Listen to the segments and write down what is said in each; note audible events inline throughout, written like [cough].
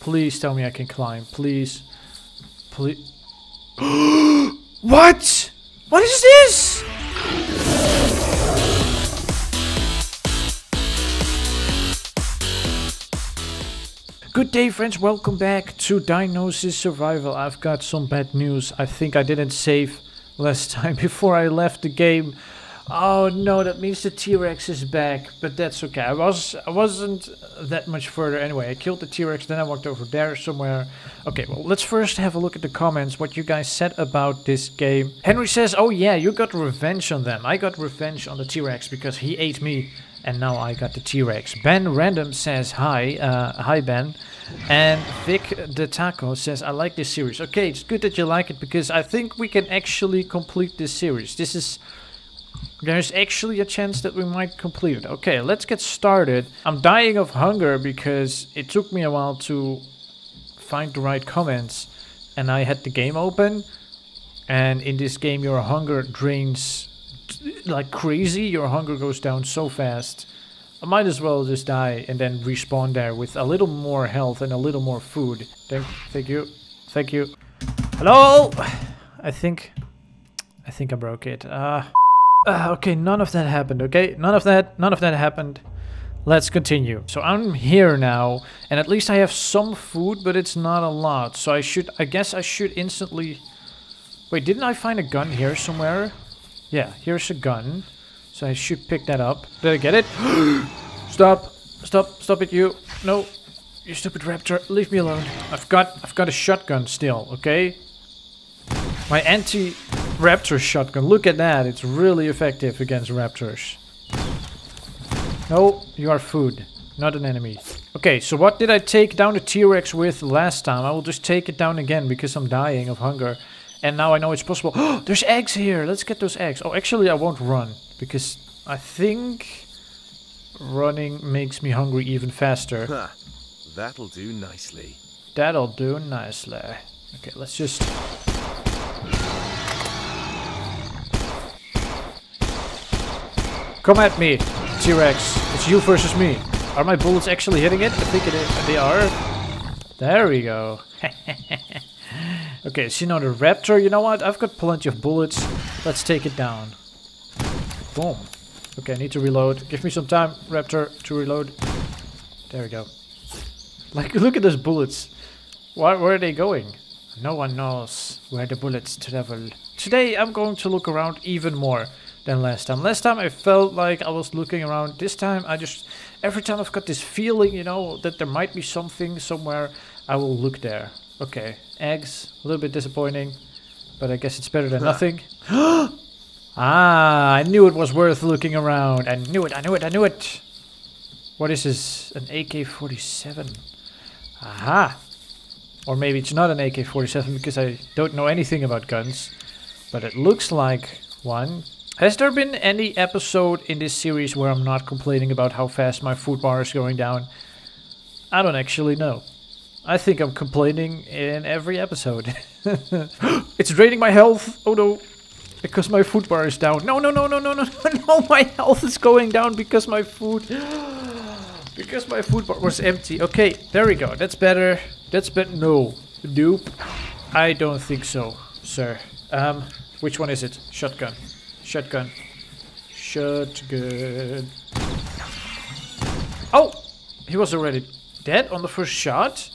Please tell me I can climb. Please. Please. [gasps] what? What is this? Good day, friends. Welcome back to Dinosis Survival. I've got some bad news. I think I didn't save last [laughs] time before I left the game. Oh no, that means the T-Rex is back, but that's okay. I was I wasn't that much further anyway. I killed the T-Rex, then I walked over there somewhere. Okay, well let's first have a look at the comments. What you guys said about this game. Henry says, "Oh yeah, you got revenge on them. I got revenge on the T-Rex because he ate me." and now I got the T-Rex. Ben Random says hi, uh, hi Ben, and Vic the Taco says I like this series. Okay, it's good that you like it because I think we can actually complete this series. This is there's actually a chance that we might complete it. Okay, let's get started. I'm dying of hunger because it took me a while to find the right comments, and I had the game open. And in this game, your hunger drains like crazy. Your hunger goes down so fast. I might as well just die and then respawn there with a little more health and a little more food. Thank, thank you, thank you. Hello. I think, I think I broke it. Uh, uh, okay, none of that happened. Okay, none of that, none of that happened. Let's continue. So I'm here now, and at least I have some food, but it's not a lot. So I should, I guess I should instantly. Wait, didn't I find a gun here somewhere? Yeah, here's a gun. So I should pick that up. Did I get it? [gasps] stop! Stop! Stop it, you! No! You stupid raptor! Leave me alone! I've got I've got a shotgun still, okay? My anti-raptor shotgun. Look at that! It's really effective against raptors. No, you are food, not an enemy. Okay, so what did I take down the T-Rex with last time? I will just take it down again because I'm dying of hunger. And now I know it's possible. Oh, [gasps] there's eggs here. Let's get those eggs. Oh, actually, I won't run because I think running makes me hungry even faster. Huh. That'll do nicely. That'll do nicely. Okay, let's just... Come at me, T-Rex. It's you versus me. Are my bullets actually hitting it? I think it is. They are. There we go. [laughs] Okay, see now the raptor, you know what? I've got plenty of bullets. Let's take it down. Boom. Okay, I need to reload. Give me some time, raptor, to reload. There we go. [laughs] Like, look at those bullets. Where are they going? No one knows where the bullets travel. Today I'm going to look around even more than last time. Last time I felt like I was looking around. This time I just... Every time I've got this feeling, you know, that there might be something somewhere, I will look there. Okay, eggs, a little bit disappointing, but I guess it's better than [laughs] nothing. [gasps] ah, I knew it was worth looking around. I knew it, I knew it, I knew it. What is this? An AK-47. Aha. Or maybe it's not an AK-47 because I don't know anything about guns. But it looks like one. Has there been any episode in this series where I'm not complaining about how fast my food bar is going down? I don't actually know. I think I'm complaining in every episode. [laughs] it's draining my health. Oh no. Because my food bar is down. No, no, no, no, no, no, [laughs] no. My health is going down because my food... [gasps] because my food bar was empty. Okay, there we go. That's better. That's better. No. Nope. I don't think so, sir. Um, which one is it? Shotgun. Shotgun. Shotgun. Oh! He was already dead on the first shot?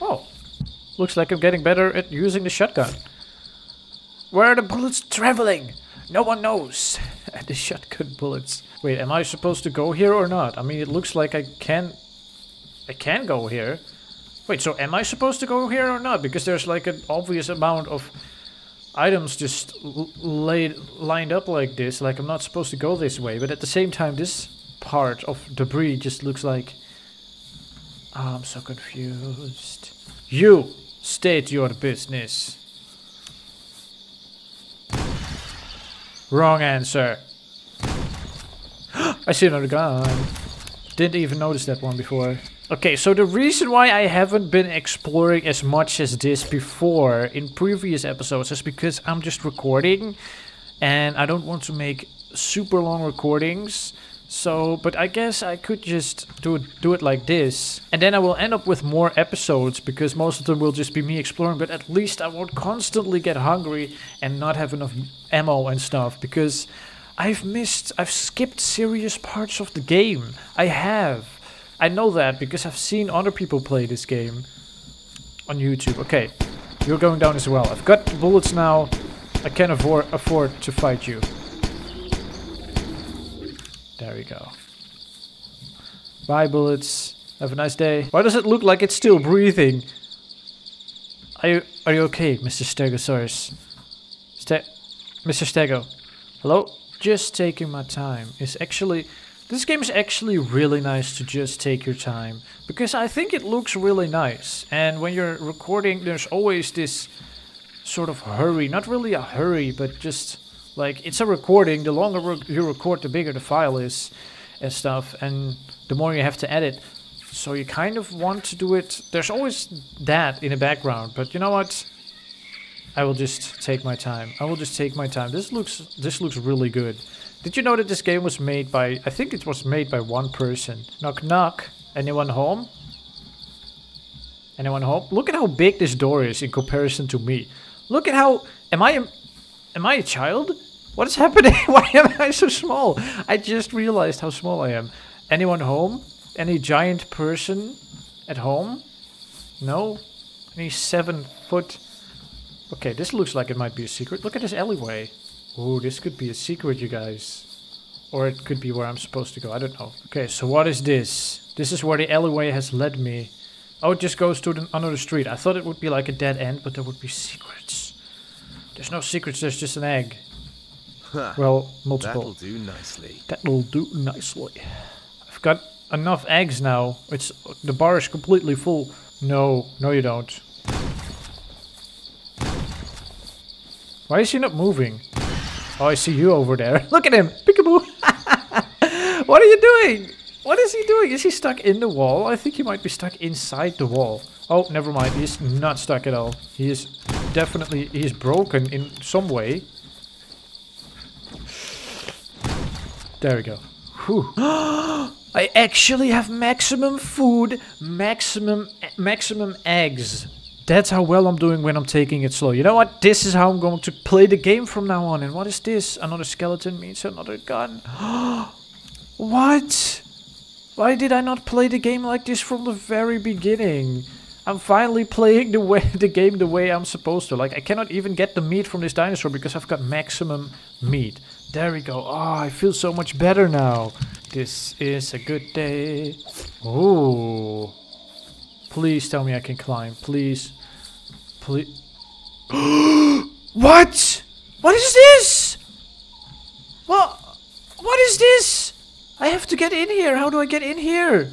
Oh, looks like I'm getting better at using the shotgun. Where are the bullets traveling? No one knows. [laughs] the shotgun bullets. Wait, am I supposed to go here or not? I mean, it looks like I can... I can go here. Wait, so am I supposed to go here or not? Because there's like an obvious amount of items just laid lined up like this. Like I'm not supposed to go this way. But at the same time, this part of debris just looks like... Oh, I'm so confused. You state your business. Wrong answer. [gasps] I see another gun. Didn't even notice that one before. Okay, so the reason why I haven't been exploring as much as this before in previous episodes is because I'm just recording and I don't want to make super long recordings. So, but I guess I could just do it, do it like this. And then I will end up with more episodes because most of them will just be me exploring. But at least I won't constantly get hungry and not have enough ammo and stuff because I've missed, I've skipped serious parts of the game. I have. I know that because I've seen other people play this game on YouTube. Okay, you're going down as well. I've got bullets now. I can afford afford to fight you. There we go. Bye, bullets. Have a nice day. Why does it look like it's still breathing? Are you are you okay, Mr. Stegosaurus? Ste Mr. Stego. Hello? Just taking my time. It's actually this game is actually really nice to just take your time because I think it looks really nice. And when you're recording, there's always this sort of hurry. Not really a hurry, but just like it's a recording. The longer you record, the bigger the file is and stuff, and the more you have to edit. So you kind of want to do it. There's always that in the background, but you know what? I will just take my time. I will just take my time. This looks this looks really good. Did you know that this game was made by I think it was made by one person. Knock knock. Anyone home? Anyone home? Look at how big this door is in comparison to me. Look at how am I am I a child? What is happening? [laughs] Why am I so small? I just realized how small I am. Anyone home? Any giant person at home? No? Any seven foot Okay, this looks like it might be a secret. Look at this alleyway. Oh, this could be a secret, you guys. Or it could be where I'm supposed to go. I don't know. Okay, so what is this? This is where the alleyway has led me. Oh, it just goes to the, another street. I thought it would be like a dead end, but there would be secrets. There's no secrets, there's just an egg. well, multiple. That'll do nicely. That'll do nicely. I've got enough eggs now. It's The bar is completely full. No, no you don't. Why is he not moving? Oh, I see you over there. [laughs] Look at him! Peekaboo! [laughs] what are you doing? What is he doing? Is he stuck in the wall? I think he might be stuck inside the wall. Oh, never mind. He's not stuck at all. He is definitely... He's broken in some way. There we go. [gasps] I actually have maximum food, maximum maximum eggs. That's how well I'm doing when I'm taking it slow. You know what? This is how I'm going to play the game from now on. And what is this? Another skeleton means another gun. [gasps] what? Why did I not play the game like this from the very beginning? I'm finally playing the way [laughs] the game the way I'm supposed to. Like I cannot even get the meat from this dinosaur because I've got maximum meat. There we go. Oh, I feel so much better now. This is a good day. Oh. Please tell me I can climb. Please. Please. [gasps] what? What is this? What? What is this? I have to get in here. How do I get in here?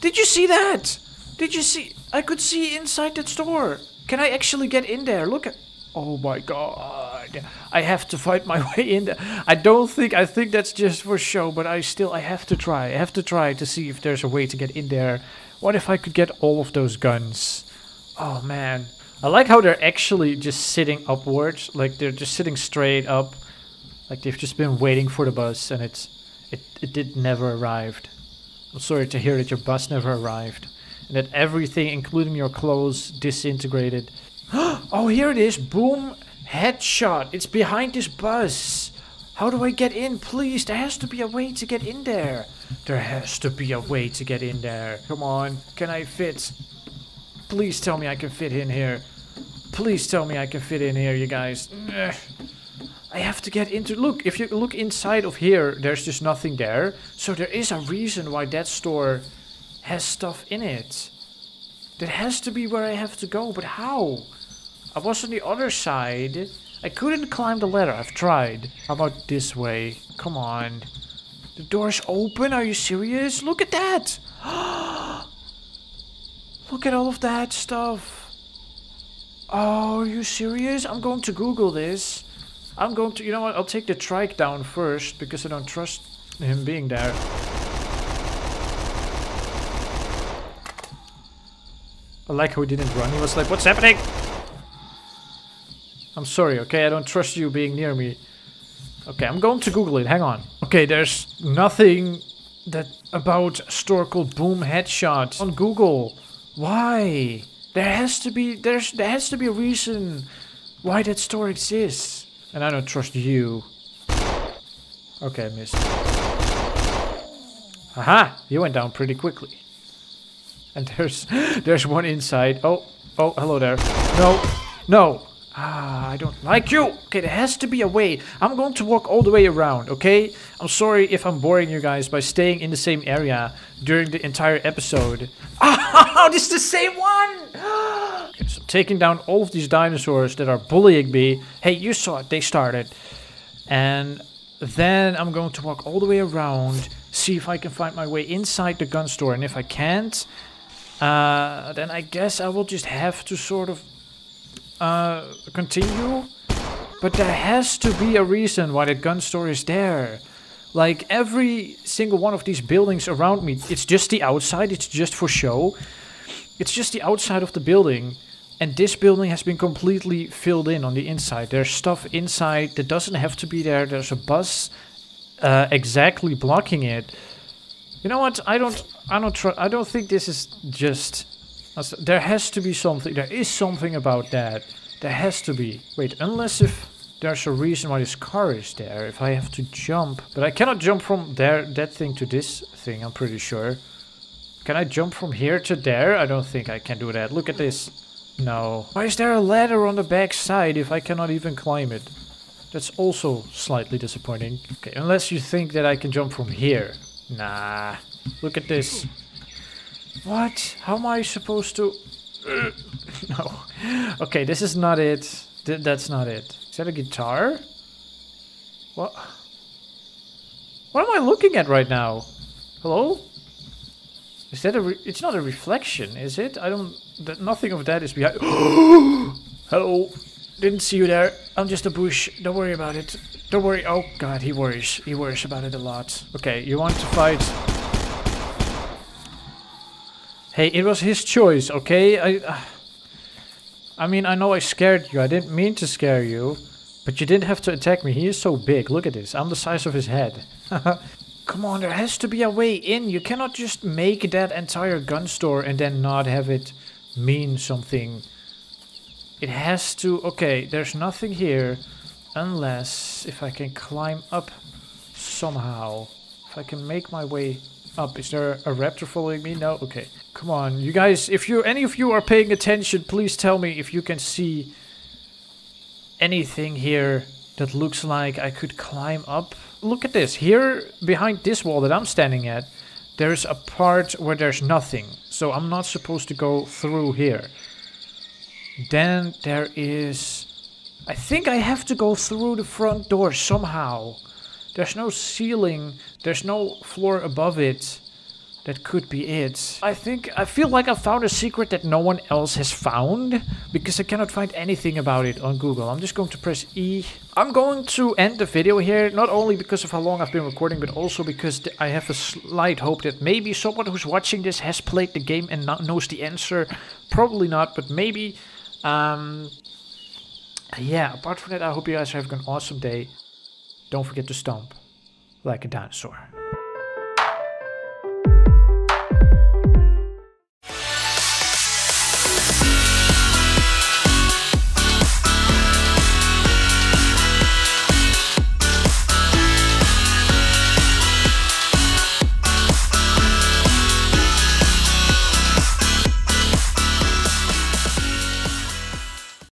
Did you see that? Did you see? I could see inside that store. Can I actually get in there? Look at. Oh my god. I have to fight my [laughs] way in there. I don't think. I think that's just for show, but I still. I have to try. I have to try to see if there's a way to get in there what if I could get all of those guns? Oh man. I like how they're actually just sitting upwards. Like they're just sitting straight up. Like they've just been waiting for the bus and it's it, it did never arrived. I'm sorry to hear that your bus never arrived. And that everything, including your clothes, disintegrated. [gasps] oh, here it is. Boom. Headshot. It's behind this bus. How do I get in? Please, there has to be a way to get in there. There has to be a way to get in there. Come on, can I fit? Please tell me I can fit in here. Please tell me I can fit in here, you guys. I have to get into... Look, if you look inside of here, there's just nothing there. So there is a reason why that store has stuff in it. That has to be where I have to go, but how? I was on the other side. I couldn't climb the ladder. I've tried. How about this way? Come on. The door's open. Are you serious? Look at that. [gasps] Look at all of that stuff. Oh, are you serious? I'm going to Google this. I'm going to... You know what? I'll take the trike down first because I don't trust him being there. I like how he didn't run. He was like, what's happening? I'm sorry, okay? I don't trust you being near me. Okay, I'm going to Google it. Hang on. Okay. There's nothing that about store called Boom Headshot on Google. Why? There has to be there's there has to be a reason why that store exists. And I don't trust you. Okay, I missed. Aha! You went down pretty quickly. And there's [laughs] there's one inside. Oh, oh, hello there. No, no. Ah, I don't like you. Okay, there has to be a way. I'm going to walk all the way around, okay? I'm sorry if I'm boring you guys by staying in the same area during the entire episode. Oh, [laughs] this is the same one! [gasps] okay, so taking down all of these dinosaurs that are bullying me. Hey, you saw it. They started. And then I'm going to walk all the way around, see if I can find my way inside the gun store. And if I can't, uh, then I guess I will just have to sort of uh, continue. But there has to be a reason why the gun store is there. Like every single one of these buildings around me, it's just the outside, it's just for show. It's just the outside of the building. And this building has been completely filled in on the inside. There's stuff inside that doesn't have to be there. There's a bus uh, exactly blocking it. You know what? I don't. I don't. I don't think this is just. There has to be something. There is something about that. There has to be. Wait, unless if there's a reason why this car is there. If I have to jump, but I cannot jump from there that thing to this thing. I'm pretty sure. Can I jump from here to there? I don't think I can do that. Look at this. No. Why is there a ladder on the back side if I cannot even climb it? That's also slightly disappointing. Okay, unless you think that I can jump from here. Nah. Look at this. What? How am I supposed to... [laughs] no. Okay, this is not it. Th that's not it. Is that a guitar? What? What am I looking at right now? Hello? Is that a? it's not a reflection, is it? I don't. That nothing of that is behind. [gasps] Hello. Didn't see you there. I'm just a bush. Don't worry about it. Don't worry. Oh God, he worries. He worries about it a lot. Okay, you want to fight? Hey, it was his choice. Okay, I. Uh, I mean, I know I scared you. I didn't mean to scare you, but you didn't have to attack me. He is so big. Look at this. I'm the size of his head. [laughs] Come on, there has to be a way in. You cannot just make that entire gun store and then not have it mean something. It has to... Okay, there's nothing here. Unless if I can climb up somehow. If I can make my way up. Is there a raptor following me? No? Okay. Come on, you guys. If you any of you are paying attention, please tell me if you can see anything here that looks like I could climb up look at this. Here, behind this wall that I'm standing at, there's a part where there's nothing. So I'm not supposed to go through here. Then there is... I think I have to go through the front door somehow. There's no ceiling. There's no floor above it. That could be it. I think, I feel like I found a secret that no one else has found. Because I cannot find anything about it on Google. I'm just going to press E. I'm going to end the video here. Not only because of how long I've been recording. But also because I have a slight hope that maybe someone who's watching this has played the game and knows the answer. Probably not, but maybe. Um, yeah, apart from that, I hope you guys have an awesome day. Don't forget to stomp like a dinosaur.